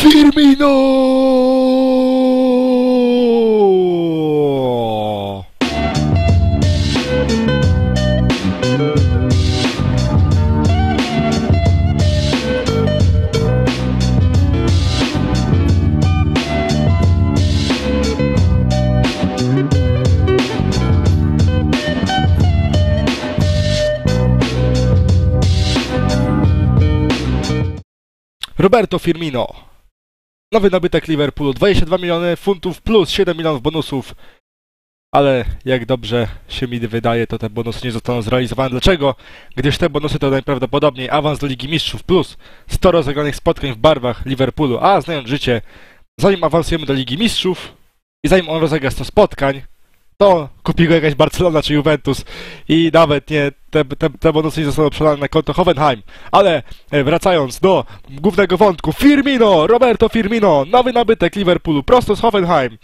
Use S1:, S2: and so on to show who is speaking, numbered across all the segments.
S1: Firmino! Roberto Firmino. Nowy nabytek Liverpoolu. 22 miliony funtów plus 7 milionów bonusów. Ale jak dobrze się mi wydaje, to te bonusy nie zostaną zrealizowane. Dlaczego? Gdyż te bonusy to najprawdopodobniej awans do Ligi Mistrzów plus 100 rozegranych spotkań w barwach Liverpoolu. A znając życie, zanim awansujemy do Ligi Mistrzów i zanim on rozegra 100 spotkań, to kupi go jakaś Barcelona czy Juventus i nawet nie te, te, te bonusy nie zostaną przelane na konto Hoffenheim. Ale e, wracając do głównego wątku, Firmino, Roberto Firmino, nowy nabytek Liverpoolu, prosto z Hoffenheim.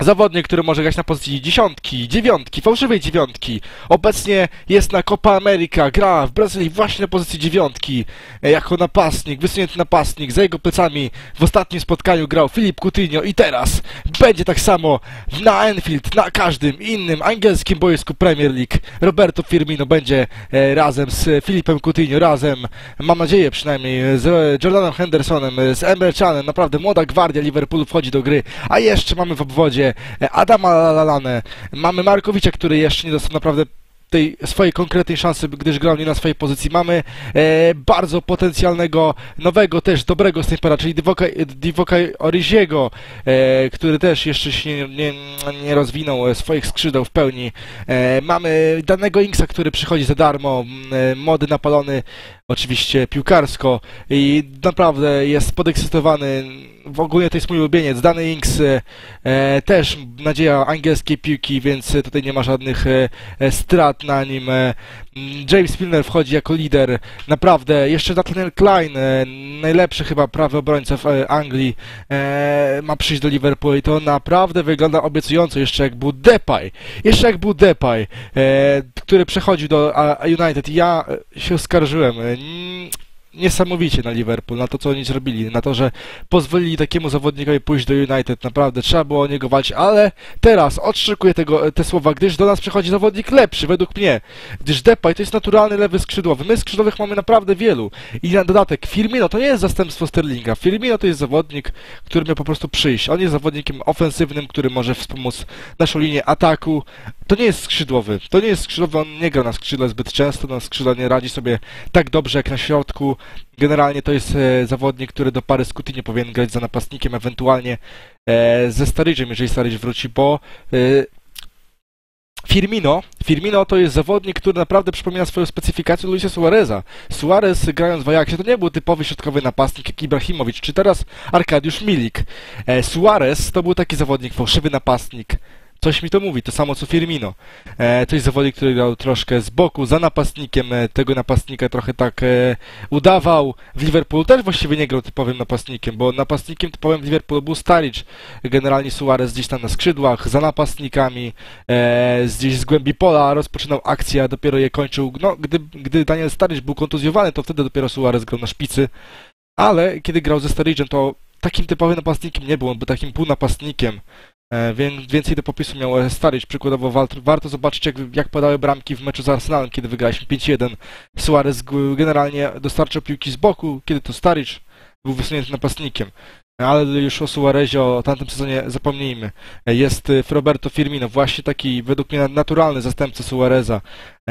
S1: Zawodnik, który może grać na pozycji dziesiątki, dziewiątki, fałszywej dziewiątki. Obecnie jest na Copa America, gra w Brazylii właśnie na pozycji dziewiątki. E, Jako napastnik, wysunięty napastnik. Za jego plecami w ostatnim spotkaniu grał Filip Coutinho i teraz będzie tak samo na Enfield, na każdym innym angielskim boisku Premier League. Roberto Firmino będzie e, razem z Filipem Coutinho, razem, mam nadzieję przynajmniej, z Jordanem Hendersonem, z Emre Canem. Naprawdę młoda gwardia Liverpoolu wchodzi do gry. A jeszcze mamy w obwodzie e, Adama Lalanę, mamy Markowicza, który jeszcze nie dostał naprawdę tej swojej konkretnej szansy, gdyż grał nie na swojej pozycji. Mamy e, bardzo potencjalnego, nowego też, dobrego snajpera, czyli Divoka Oriziego, e, który też jeszcze się nie, nie, rozwinął swoich skrzydeł w pełni. E, mamy danego Inksa, który przychodzi za darmo, e, młody, napalony, oczywiście piłkarsko i naprawdę jest podekscytowany. W ogóle to jest mój ulubieniec. Dany Inks e, też nadzieja angielskiej piłki, więc tutaj nie ma żadnych e, e, strat na nim. E, James Milner wchodzi jako lider. Naprawdę, jeszcze Nathaniel Klein, e, najlepszy chyba prawy obrońca w e, Anglii, e, ma przyjść do Liverpoolu i to naprawdę wygląda obiecująco. Jeszcze jak był Depay, jeszcze jak był Depay, e, który przechodził do a, United. Ja e, się oskarżyłem. Niesamowicie na Liverpool, na to co oni zrobili, na to, że pozwolili takiemu zawodnikowi pójść do United, naprawdę trzeba było o niego walczyć, ale teraz odszykuję tego, te słowa, gdyż do nas przychodzi zawodnik lepszy, według mnie, gdyż Depay to jest naturalny lewy skrzydłowy, my skrzydłowych mamy naprawdę wielu. I na dodatek Firmino to nie jest zastępstwo Sterlinga, Firmino to jest zawodnik, który miał po prostu przyjść, on jest zawodnikiem ofensywnym, który może wspomóc naszą linię ataku, to nie jest skrzydłowy, to nie jest skrzydłowy, on nie gra na skrzydle zbyt często, na skrzydle nie radzi sobie tak dobrze jak na środku, Generalnie to jest e, zawodnik, który do pary z Coutinho powinien grać za napastnikiem, ewentualnie e, ze Starydżem, jeżeli Starydż wróci, bo e, Firmino, Firmino to jest zawodnik, który naprawdę przypomina swoją specyfikację Luisa Suareza. Suarez grając w Ajaxie to nie był typowy środkowy napastnik jak Ibrahimowicz, czy teraz Arkadiusz Milik. Suarez to był taki zawodnik, fałszywy napastnik, Coś mi to mówi, to samo co Firmino. E, to jest zawodnik, który grał troszkę z boku, za napastnikiem, e, tego napastnika trochę tak e, udawał. W Liverpoolu też właściwie nie grał typowym napastnikiem, bo napastnikiem typowym w Liverpoolu był Sturridge. Generalnie Suarez gdzieś tam na skrzydłach, za napastnikami, e, gdzieś z głębi pola rozpoczynał akcję, a dopiero je kończył. No, gdy, gdy Daniel Sturridge był kontuzjowany, to wtedy dopiero Suarez grał na szpicy. Ale kiedy grał ze Sturridge'em, to takim typowym napastnikiem nie był, on był takim półnapastnikiem. E, Więc więcej do popisu miał e, Sturridge. Przykładowo warto zobaczyć, jak, jak padały bramki w meczu z Arsenalem, kiedy wygraliśmy 5-1. Suarez generalnie dostarczał piłki z boku, kiedy to Sturridge był wysuniętym napastnikiem. Ale już o Suarezie, o tamtym sezonie zapomnijmy. E, Jest Roberto Firmino, właśnie taki według mnie naturalny zastępca Suareza.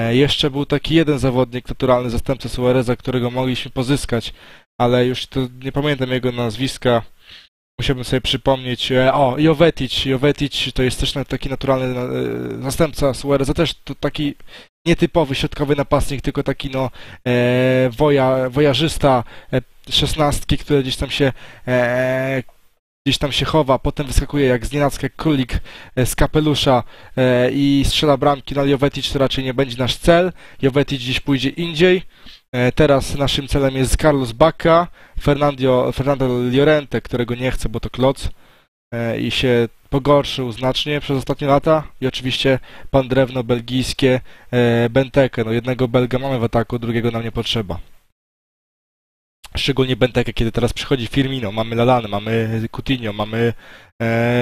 S1: Jeszcze był taki jeden zawodnik, naturalny zastępca Suareza, którego mogliśmy pozyskać, ale już nie pamiętam jego nazwiska. Musiałbym sobie przypomnieć. e, O, Jovetic. Jovetic to jest też taki naturalny e, zastępca Suareza, też to taki nietypowy środkowy napastnik, tylko taki no e, woja, wojarzysta e, szesnastki, który gdzieś tam się e, gdzieś tam się chowa, potem wyskakuje jak znienacka jak królik e, z kapelusza e, i strzela bramki. No Jovetic to raczej nie będzie nasz cel. Jovetic gdzieś pójdzie indziej. E, Teraz naszym celem jest Carlos Bacca, Fernando, Fernando Llorente, którego nie chcę, bo to kloc e, i się pogorszył znacznie przez ostatnie lata i oczywiście pan drewno belgijskie e, Benteke. No jednego Belga mamy w ataku, drugiego nam nie potrzeba. Szczególnie Benteke, kiedy teraz przychodzi Firmino, mamy Lalane, mamy Coutinho, mamy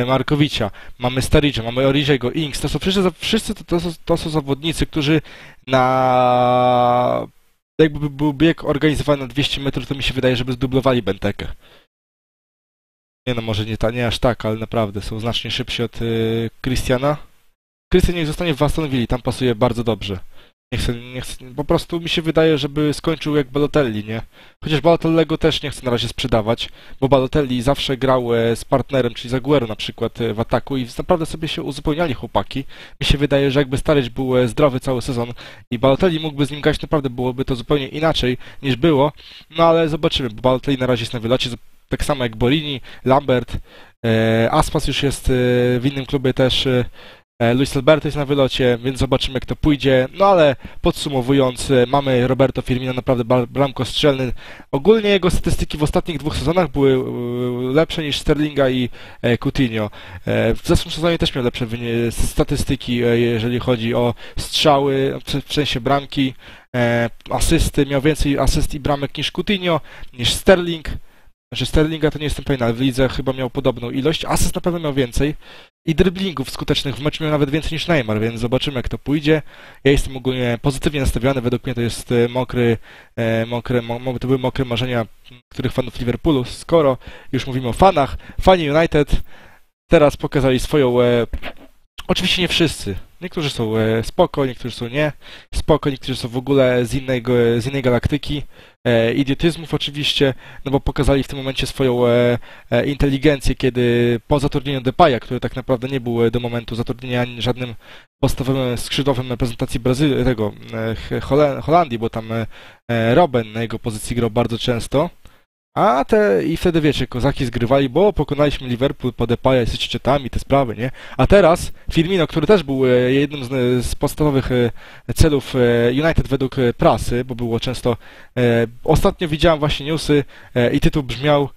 S1: Markowicza, mamy Staricza, mamy Oriżego, Inks. To są wszyscy, wszyscy to, to, to są zawodnicy, którzy na jakby był bieg organizowany na 200 metrów, to mi się wydaje, żeby zdublowali Bentekę. Nie no, może nie, ta, nie aż tak, ale naprawdę są znacznie szybsi od y, Christiana. Christian niech zostanie w Aston Villa, tam pasuje bardzo dobrze. Nie chcę, nie chcę, po prostu mi się wydaje, żeby skończył jak Balotelli, nie? Chociaż Balotellego też nie chcę na razie sprzedawać, bo Balotelli zawsze grał e, z partnerem, czyli Zaguero na przykład e, w ataku i naprawdę sobie się uzupełniali chłopaki. Mi się wydaje, że jakby Starycz był e, zdrowy cały sezon i Balotelli mógłby z nim grać, naprawdę byłoby to zupełnie inaczej niż było, no ale zobaczymy, bo Balotelli na razie jest na wylocie, tak samo jak Borini, Lambert, Aspas już jest w innym klubie też Luis Alberto jest na wylocie, więc zobaczymy jak to pójdzie. No ale podsumowując, e, mamy Roberto Firmino naprawdę bramkostrzelny. Ogólnie jego statystyki w ostatnich dwóch sezonach były e, lepsze niż Sterlinga i Coutinho. W zeszłym sezonie też miał lepsze statystyki, jeżeli chodzi o strzały, w sensie bramki, asysty. Miał więcej asyst i bramek niż Coutinho, niż Sterling. Znaczy Sterlinga to nie jestem pewien, ale w lidze chyba miał podobną ilość. Asyst na pewno miał więcej. I driblingów skutecznych w meczu miał nawet więcej niż Neymar, więc zobaczymy jak to pójdzie. Ja jestem ogólnie pozytywnie nastawiony, według mnie to jest e, mokry, e, mokry mo, to były mokre marzenia których fanów Liverpoolu. Skoro już mówimy o fanach, fani United teraz pokazali swoją e, Oczywiście nie wszyscy. Niektórzy są e, spoko, niektórzy są nie spoko, niektórzy są w ogóle z, z innej galaktyki. E, idiotyzmów oczywiście, no bo pokazali w tym momencie swoją e, e, inteligencję, kiedy po zatrudnieniu Depaya, który tak naprawdę nie był e, do momentu zatrudnienia żadnym podstawowym skrzydłowym reprezentacji Brazylii, tego e, Holandii, bo tam Robben na jego pozycji grał bardzo często, a te, i wtedy wiecie, kozaki zgrywali, bo pokonaliśmy Liverpool po Depaya, jesteście ciotami, te sprawy, nie? A teraz Firmino, który też był e, jednym z, z podstawowych e, celów e, United według prasy, bo było często... Ostatnio widziałem właśnie newsy i tytuł brzmiał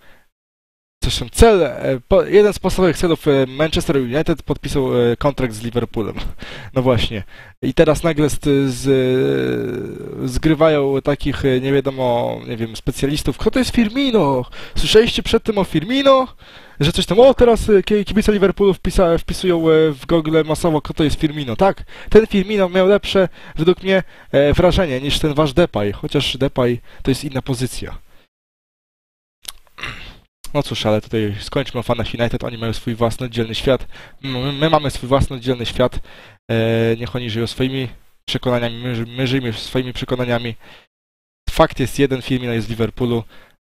S1: Zresztą cel, e, jeden z podstawowych celów e, Manchester United podpisał e, kontrakt z Liverpoolem. No właśnie. I teraz nagle z, z, zgrywają takich, nie wiadomo, nie wiem, specjalistów. Kto to jest Firmino? Słyszeliście przed tym o Firmino? Że coś tam, o teraz kibice Liverpoolu wpisa, wpisują w Google masowo, kto to jest Firmino. Tak, ten Firmino miał lepsze, według mnie, wrażenie niż ten wasz Depay, chociaż Depay to jest inna pozycja. No cóż, ale tutaj skończmy o fanach United, oni mają swój własny oddzielny świat, my mamy swój własny oddzielny świat, e, niech oni żyją swoimi przekonaniami, my, my swoimi przekonaniami. Fakt jest jeden, Firmino jest z Liverpoolu,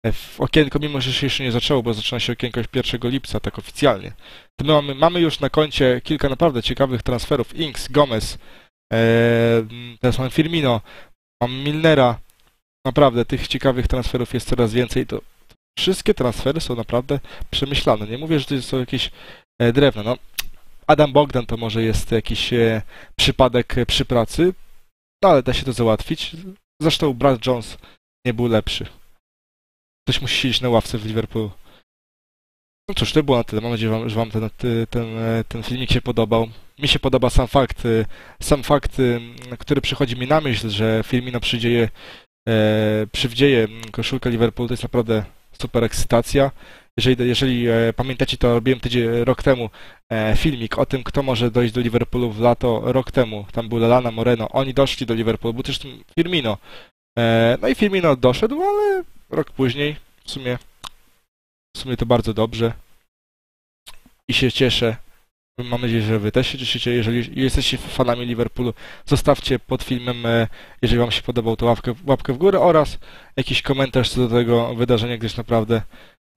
S1: e, w okienko, mimo że się jeszcze nie zaczęło, bo zaczyna się okienko 1 lipca, tak oficjalnie, to my mamy, mamy już na koncie kilka naprawdę ciekawych transferów. Inks, Gomez, e, teraz mamy Firmino, mamy Milnera. Naprawdę, tych ciekawych transferów jest coraz więcej. To wszystkie transfery są naprawdę przemyślane. Nie mówię, że to są jakieś e, drewna. No, Adam Bogdan to może jest jakiś e, przypadek e, przy pracy, no ale da się to załatwić. Zresztą Brad Jones nie był lepszy. Ktoś musi siedzieć na ławce w Liverpoolu. No cóż, to było na tyle. Mam nadzieję, że Wam ten, ten, ten filmik się podobał. Mi się podoba sam fakt, sam fakt, który przychodzi mi na myśl, że Firmino przydzieje, przywdzieje koszulkę Liverpoolu. To jest naprawdę super ekscytacja. Jeżeli, jeżeli e, pamiętacie, to robiłem tydzień, rok temu e, filmik o tym, kto może dojść do Liverpoolu w lato rok temu. Tam był Lallana, Moreno. Oni doszli do Liverpoolu, był też Firmino. E, no i Firmino doszedł, ale rok później w sumie, w sumie to bardzo dobrze. I się cieszę, Mam nadzieję, że Wy też się cieszycie. Jeżeli jesteście fanami Liverpoolu, zostawcie pod filmem, e, jeżeli Wam się podobał, to łapkę, łapkę w górę oraz jakiś komentarz co do tego wydarzenia, gdyż naprawdę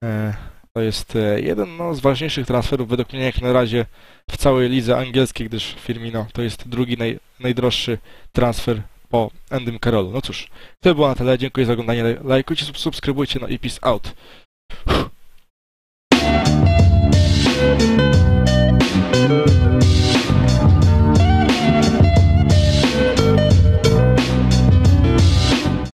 S1: e, to jest e, jeden no, z ważniejszych transferów według mnie jak na razie w całej lidze angielskiej, gdyż Firmino to jest drugi naj, najdroższy transfer po Endym Karolu. No cóż, to było na tyle. Dziękuję za oglądanie. Lajkujcie, subskrybujcie, no i peace out.